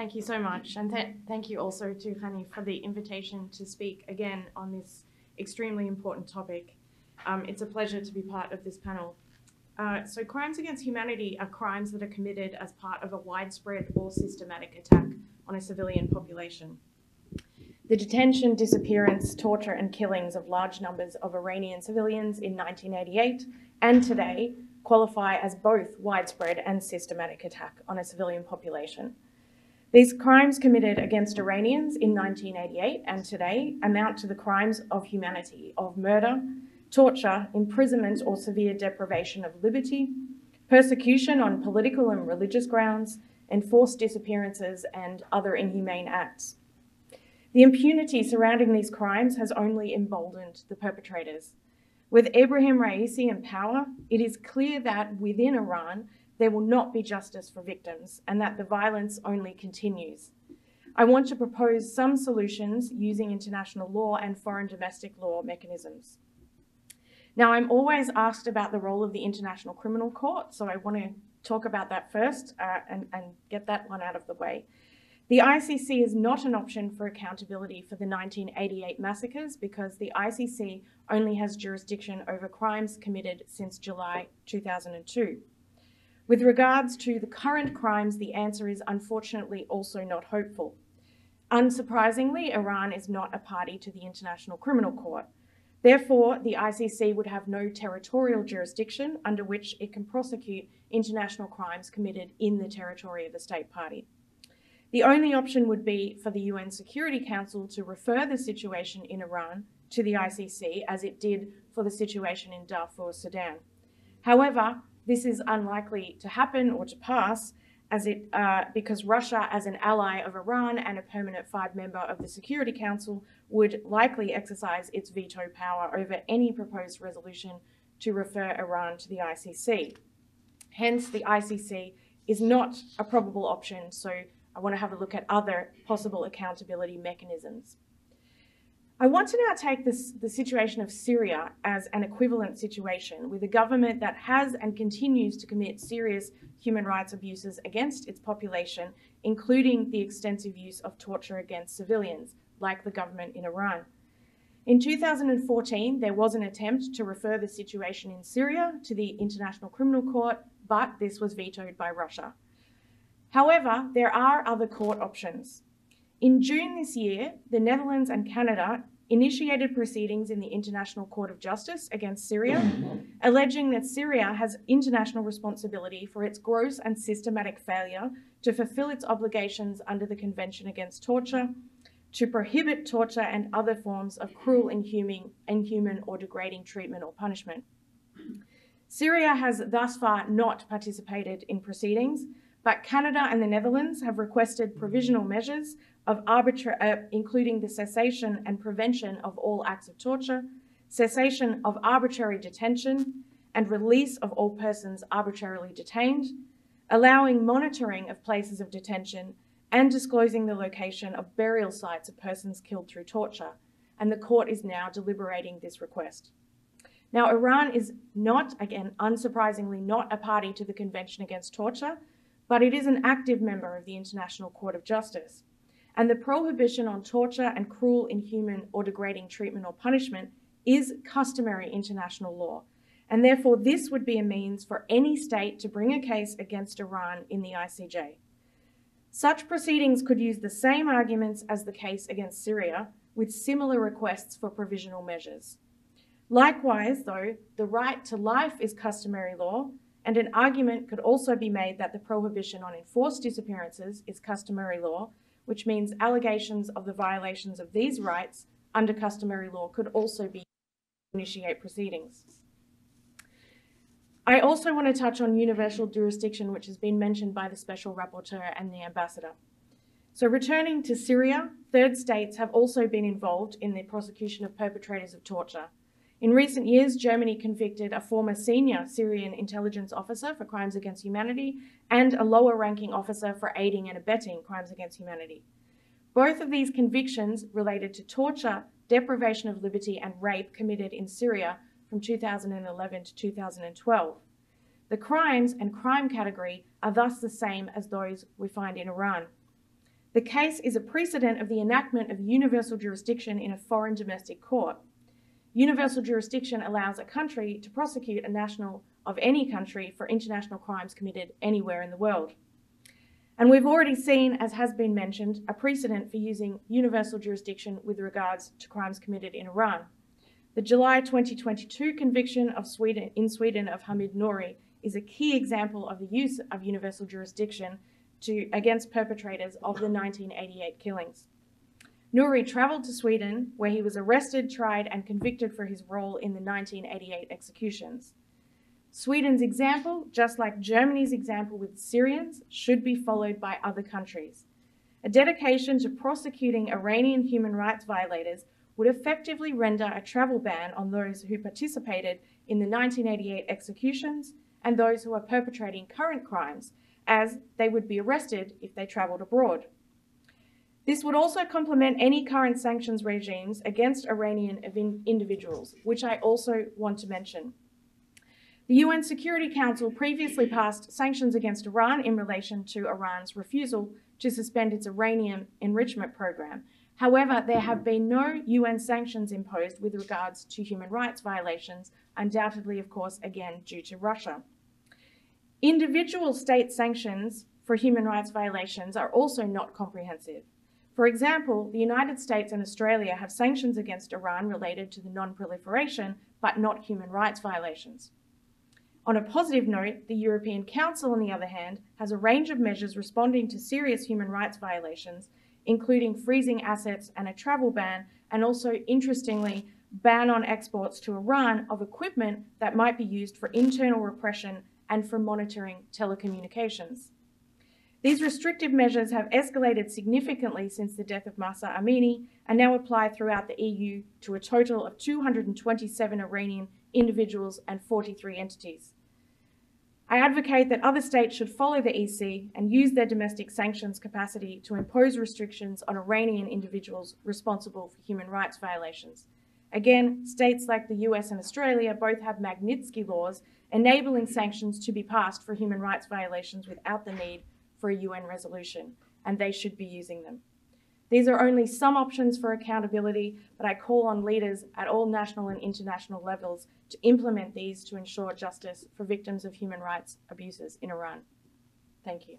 Thank you so much. And th- thank you also to Hani for the invitation to speak again on this extremely important topic. Um, it's a pleasure to be part of this panel. Uh, so, crimes against humanity are crimes that are committed as part of a widespread or systematic attack on a civilian population. The detention, disappearance, torture, and killings of large numbers of Iranian civilians in 1988 and today qualify as both widespread and systematic attack on a civilian population. These crimes committed against Iranians in 1988 and today amount to the crimes of humanity of murder, torture, imprisonment or severe deprivation of liberty, persecution on political and religious grounds, enforced disappearances, and other inhumane acts. The impunity surrounding these crimes has only emboldened the perpetrators. With Ebrahim Raisi in power, it is clear that within Iran, there will not be justice for victims and that the violence only continues. I want to propose some solutions using international law and foreign domestic law mechanisms. Now, I'm always asked about the role of the International Criminal Court, so I want to talk about that first uh, and, and get that one out of the way. The ICC is not an option for accountability for the 1988 massacres because the ICC only has jurisdiction over crimes committed since July 2002. With regards to the current crimes, the answer is unfortunately also not hopeful. Unsurprisingly, Iran is not a party to the International Criminal Court. Therefore, the ICC would have no territorial jurisdiction under which it can prosecute international crimes committed in the territory of a state party. The only option would be for the UN Security Council to refer the situation in Iran to the ICC, as it did for the situation in Darfur, Sudan. However, this is unlikely to happen or to pass, as it uh, because Russia, as an ally of Iran and a permanent five member of the Security Council, would likely exercise its veto power over any proposed resolution to refer Iran to the ICC. Hence, the ICC is not a probable option, so I want to have a look at other possible accountability mechanisms. I want to now take this, the situation of Syria as an equivalent situation with a government that has and continues to commit serious human rights abuses against its population, including the extensive use of torture against civilians, like the government in Iran. In 2014, there was an attempt to refer the situation in Syria to the International Criminal Court, but this was vetoed by Russia. However, there are other court options. In June this year, the Netherlands and Canada initiated proceedings in the International Court of Justice against Syria, mm-hmm. alleging that Syria has international responsibility for its gross and systematic failure to fulfill its obligations under the Convention Against Torture, to prohibit torture and other forms of cruel, inhuman, inhuman or degrading treatment or punishment. Syria has thus far not participated in proceedings, but Canada and the Netherlands have requested provisional measures of arbitra- uh, including the cessation and prevention of all acts of torture, cessation of arbitrary detention, and release of all persons arbitrarily detained, allowing monitoring of places of detention, and disclosing the location of burial sites of persons killed through torture. And the court is now deliberating this request. Now, Iran is not, again, unsurprisingly, not a party to the Convention Against Torture, but it is an active member of the International Court of Justice. And the prohibition on torture and cruel, inhuman, or degrading treatment or punishment is customary international law. And therefore, this would be a means for any state to bring a case against Iran in the ICJ. Such proceedings could use the same arguments as the case against Syria, with similar requests for provisional measures. Likewise, though, the right to life is customary law, and an argument could also be made that the prohibition on enforced disappearances is customary law, which means allegations of the violations of these rights under customary law could also be initiate proceedings. I also want to touch on universal jurisdiction, which has been mentioned by the Special Rapporteur and the Ambassador. So, returning to Syria, third states have also been involved in the prosecution of perpetrators of torture. In recent years, Germany convicted a former senior Syrian intelligence officer for crimes against humanity and a lower ranking officer for aiding and abetting crimes against humanity. Both of these convictions related to torture, deprivation of liberty, and rape committed in Syria from 2011 to 2012. The crimes and crime category are thus the same as those we find in Iran. The case is a precedent of the enactment of universal jurisdiction in a foreign domestic court. Universal jurisdiction allows a country to prosecute a national of any country for international crimes committed anywhere in the world. And we've already seen, as has been mentioned, a precedent for using universal jurisdiction with regards to crimes committed in Iran. The July 2022 conviction of Sweden, in Sweden of Hamid Nouri is a key example of the use of universal jurisdiction to, against perpetrators of the 1988 killings. Nouri travelled to Sweden, where he was arrested, tried, and convicted for his role in the 1988 executions. Sweden's example, just like Germany's example with Syrians, should be followed by other countries. A dedication to prosecuting Iranian human rights violators would effectively render a travel ban on those who participated in the 1988 executions and those who are perpetrating current crimes, as they would be arrested if they travelled abroad. This would also complement any current sanctions regimes against Iranian individuals, which I also want to mention. The UN Security Council previously passed sanctions against Iran in relation to Iran's refusal to suspend its uranium enrichment program. However, there have been no UN sanctions imposed with regards to human rights violations, undoubtedly, of course, again, due to Russia. Individual state sanctions for human rights violations are also not comprehensive. For example, the United States and Australia have sanctions against Iran related to the non-proliferation, but not human rights violations. On a positive note, the European Council, on the other hand, has a range of measures responding to serious human rights violations, including freezing assets and a travel ban, and also, interestingly, ban on exports to Iran of equipment that might be used for internal repression and for monitoring telecommunications. These restrictive measures have escalated significantly since the death of Mahsa Amini and now apply throughout the EU to a total of 227 Iranian individuals, and 43 entities. I advocate that other states should follow the EC and use their domestic sanctions capacity to impose restrictions on Iranian individuals responsible for human rights violations. Again, states like the US and Australia both have Magnitsky laws enabling sanctions to be passed for human rights violations without the need for a UN resolution, and they should be using them. These are only some options for accountability, but I call on leaders at all national and international levels to implement these to ensure justice for victims of human rights abuses in Iran. Thank you.